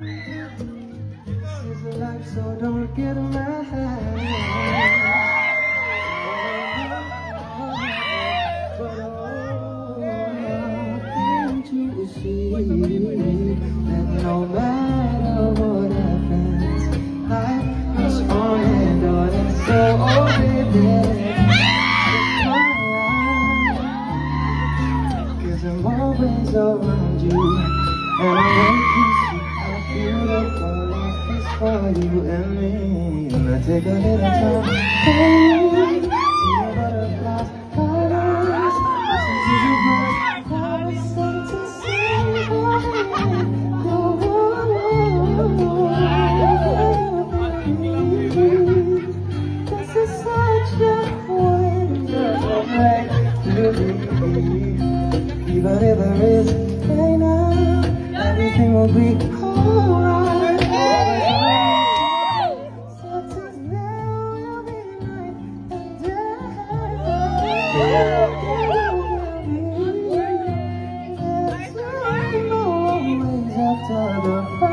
It's life, so don't get mad. That no matter what happens, life is on and on and. Cause I'm always around you And I for you. and me And I take a little time Hey, butterflies, colors Listen to sing This is such a wonderful way to be even if there is pain now, everything will be After the